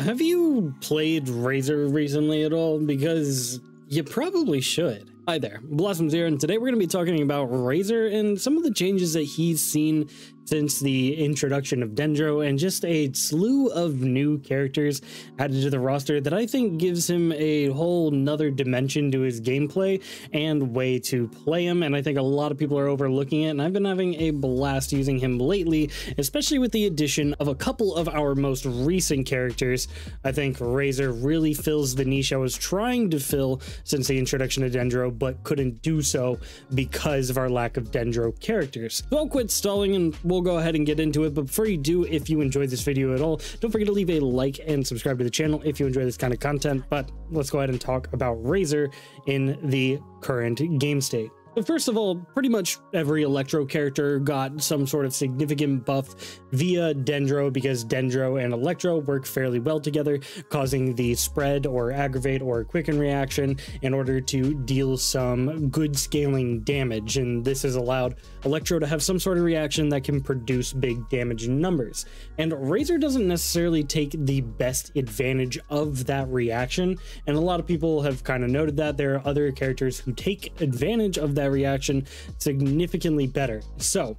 Have you played Razor recently at all? Because you probably should. Hi there, Blossums here, and today we're going to be talking about Razor and some of the changes that he's seen since the introduction of Dendro and just a slew of new characters added to the roster that I think gives him a whole nother dimension to his gameplay and way to play him. And I think a lot of people are overlooking it. And I've been having a blast using him lately, especially with the addition of a couple of our most recent characters. I think Razor really fills the niche I was trying to fill since the introduction of Dendro, but couldn't do so because of our lack of Dendro characters. So I'll quit stalling and we'll we'll go ahead and get into it. But before you do, if you enjoyed this video at all, don't forget to leave a like and subscribe to the channel if you enjoy this kind of content. But let's go ahead and talk about Razor in the current game state. First of all, pretty much every Electro character got some sort of significant buff via Dendro because Dendro and Electro work fairly well together, causing the spread or aggravate or quicken reaction in order to deal some good scaling damage. And this has allowed Electro to have some sort of reaction that can produce big damage numbers. And Razor doesn't necessarily take the best advantage of that reaction. And a lot of people have kind of noted that there are other characters who take advantage of that that reaction significantly better. So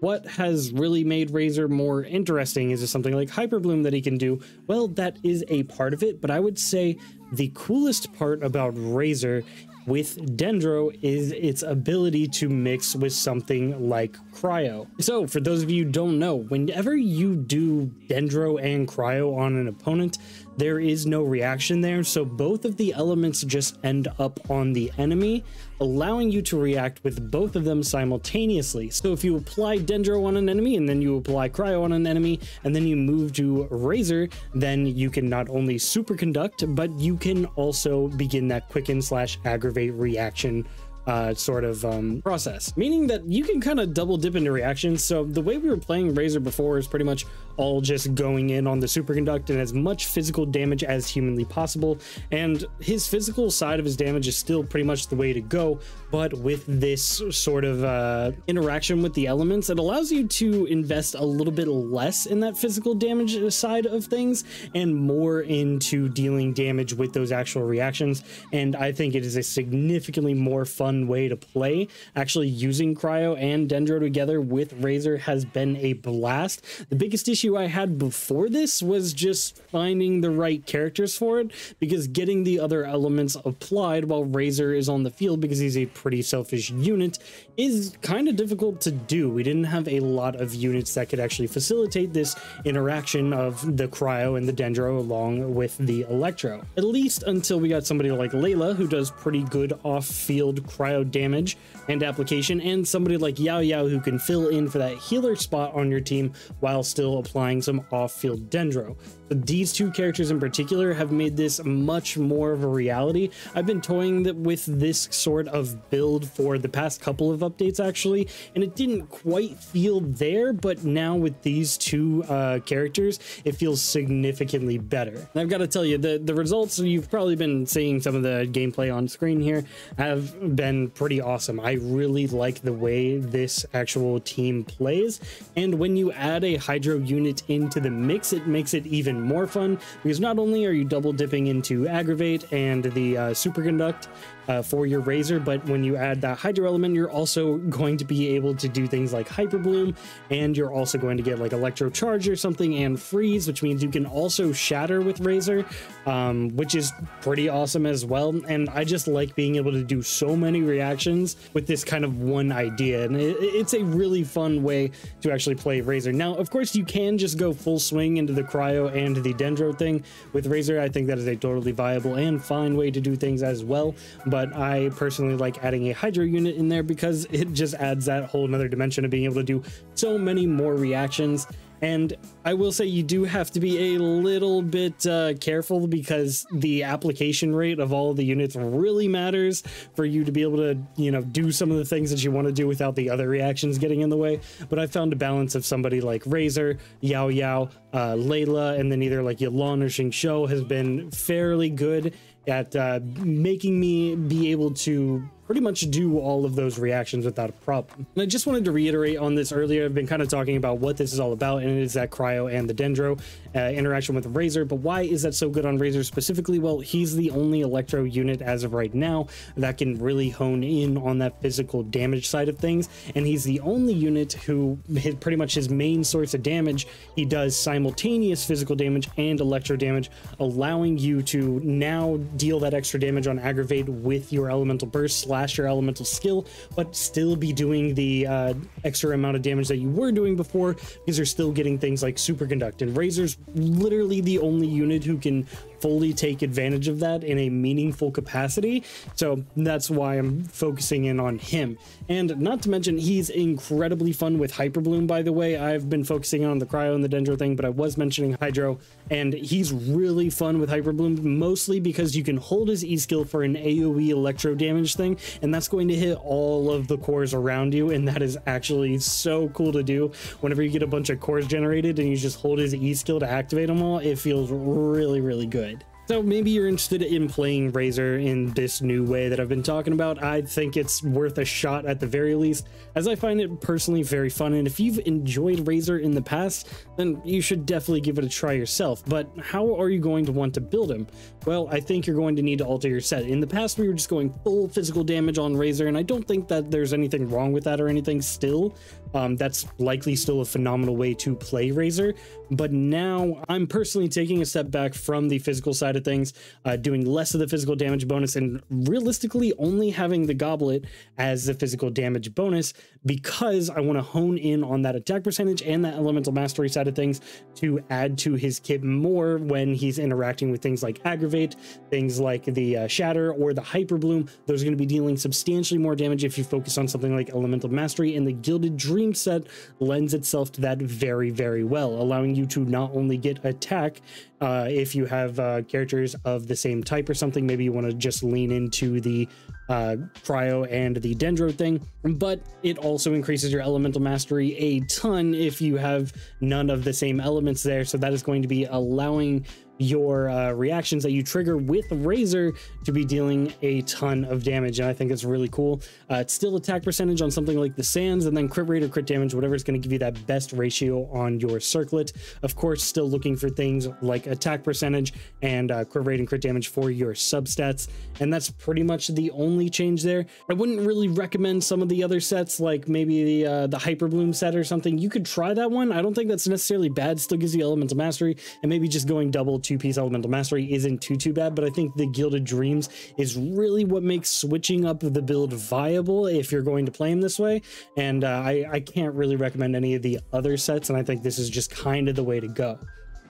what has really made Razor more interesting is something like Hyper Bloom that he can do. Well, that is a part of it, but I would say the coolest part about Razor with Dendro is its ability to mix with something like Cryo. So for those of you don't know, whenever you do Dendro and Cryo on an opponent, there is no reaction there, so both of the elements just end up on the enemy, allowing you to react with both of them simultaneously. So if you apply Dendro on an enemy, and then you apply Cryo on an enemy, and then you move to Razor, then you can not only superconduct, but you can also begin that quicken slash aggravate reaction uh, sort of um, process, meaning that you can kind of double dip into reactions. So the way we were playing Razor before is pretty much all just going in on the superconduct and as much physical damage as humanly possible. And his physical side of his damage is still pretty much the way to go, but with this sort of uh, interaction with the elements, it allows you to invest a little bit less in that physical damage side of things and more into dealing damage with those actual reactions. And I think it is a significantly more fun way to play. Actually using Cryo and Dendro together with Razor has been a blast. The biggest issue I had before this was just finding the right characters for it because getting the other elements applied while Razor is on the field because he's a pretty selfish unit is kind of difficult to do. We didn't have a lot of units that could actually facilitate this interaction of the Cryo and the Dendro along with the Electro. At least until we got somebody like Layla who does pretty good off-field Cryo damage and application and somebody like Yao Yao who can fill in for that healer spot on your team while still applying some off-field Dendro. But these two characters in particular have made this much more of a reality. I've been toying with this sort of build for the past couple of updates actually, and it didn't quite feel there, but now with these two uh, characters, it feels significantly better. And I've got to tell you, the, the results, you've probably been seeing some of the gameplay on screen here, have been pretty awesome. I really like the way this actual team plays, and when you add a Hydro unit into the mix, it makes it even more fun because not only are you double dipping into aggravate and the uh, superconduct uh, for your razor, but when you add that hydro element, you're also going to be able to do things like hyper bloom, and you're also going to get like electro charge or something and freeze, which means you can also shatter with razor, um, which is pretty awesome as well. And I just like being able to do so many reactions with this kind of one idea, and it, it's a really fun way to actually play razor. Now, of course, you can just go full swing into the cryo and the dendro thing with razor. I think that is a totally viable and fine way to do things as well but I personally like adding a Hydro unit in there because it just adds that whole another dimension of being able to do so many more reactions. And I will say you do have to be a little bit uh, careful because the application rate of all the units really matters for you to be able to, you know, do some of the things that you want to do without the other reactions getting in the way. But I found a balance of somebody like Razor, Yao Yao, uh, Layla, and then either like Yelan or Xingqiu has been fairly good at uh, making me be able to pretty much do all of those reactions without a problem. And I just wanted to reiterate on this earlier. I've been kind of talking about what this is all about, and it is that Cryo and the Dendro uh, interaction with Razor. But why is that so good on Razor specifically? Well, he's the only Electro unit as of right now that can really hone in on that physical damage side of things, and he's the only unit who his, pretty much his main source of damage. He does simultaneous physical damage and electro damage, allowing you to now deal that extra damage on aggravate with your elemental burst slash your elemental skill, but still be doing the uh, extra amount of damage that you were doing before because you're still getting things like superconduct. And Razor's literally the only unit who can fully take advantage of that in a meaningful capacity. So that's why I'm focusing in on him. And not to mention, he's incredibly fun with Hyperbloom, by the way. I've been focusing on the Cryo and the Dendro thing, but I was mentioning Hydro, and he's really fun with Hyperbloom, mostly because you can hold his E skill for an AoE electro damage thing, and that's going to hit all of the cores around you, and that is actually so cool to do. Whenever you get a bunch of cores generated and you just hold his E skill to activate them all, it feels really, really good. So maybe you're interested in playing Razor in this new way that I've been talking about. I think it's worth a shot at the very least, as I find it personally very fun. And if you've enjoyed Razor in the past, then you should definitely give it a try yourself. But how are you going to want to build him? Well, I think you're going to need to alter your set. In the past, we were just going full physical damage on Razor, and I don't think that there's anything wrong with that or anything still. Um, that's likely still a phenomenal way to play Razor. But now I'm personally taking a step back from the physical side of things, uh, doing less of the physical damage bonus, and realistically only having the goblet as the physical damage bonus because I want to hone in on that attack percentage and that elemental mastery side of things to add to his kit more when he's interacting with things like aggravate, things like the uh, shatter or the hyper bloom. Those are going to be dealing substantially more damage if you focus on something like elemental mastery, and the gilded dream set lends itself to that very, very well, allowing you to not only get attack uh, if you have uh, characters of the same type or something, maybe you want to just lean into the uh, cryo and the dendro thing, but it also increases your elemental mastery a ton if you have none of the same elements there. So that is going to be allowing your uh, reactions that you trigger with Razor to be dealing a ton of damage. And I think it's really cool. Uh, it's still attack percentage on something like the Sands, and then crit rate or crit damage, whatever is going to give you that best ratio on your circlet. Of course, still looking for things like attack percentage and uh, crit rate and crit damage for your substats. And that's pretty much the only change there. I wouldn't really recommend some of the other sets, like maybe the uh, the Hyper Bloom set or something. You could try that one. I don't think that's necessarily bad. Still gives you elemental mastery, and maybe just going double two-piece elemental mastery isn't too too bad. But I think the Gilded Dreams is really what makes switching up the build viable if you're going to play him this way. And uh, I, I can't really recommend any of the other sets, and I think this is just kind of the way to go.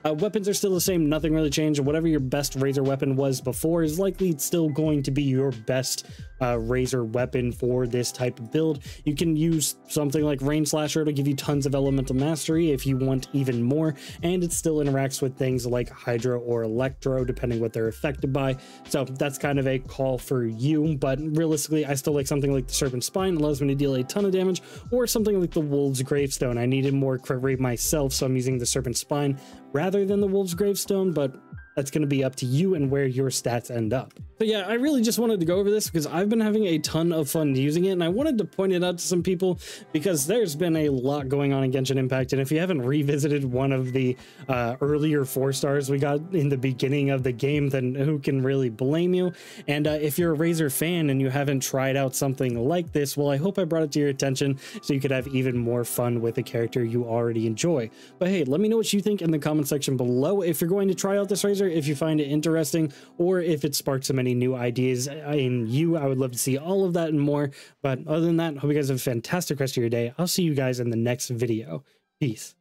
Uh, weapons are still the same, nothing really changed. Whatever your best razor weapon was before is likely still going to be your best uh, razor weapon for this type of build. You can use something like Rain Slasher to give you tons of elemental mastery if you want even more, and it still interacts with things like Hydro or Electro, depending what they're affected by. So that's kind of a call for you, but realistically, I still like something like the Serpent Spine, allows me to deal a ton of damage, or something like the Wolf's Gravestone. I needed more crit rate myself, so I'm using the Serpent Spine rather than the Wolf's Gravestone, but that's going to be up to you and where your stats end up. But yeah, I really just wanted to go over this because I've been having a ton of fun using it, and I wanted to point it out to some people because there's been a lot going on in Genshin Impact, and if you haven't revisited one of the uh, earlier four stars we got in the beginning of the game, then who can really blame you? And uh, if you're a Razor fan and you haven't tried out something like this, well, I hope I brought it to your attention so you could have even more fun with a character you already enjoy. But hey, let me know what you think in the comment section below if you're going to try out this Razor, if you find it interesting, or if it sparks so many new ideas in you. I would love to see all of that and more. But other than that, hope you guys have a fantastic rest of your day. I'll see you guys in the next video. Peace.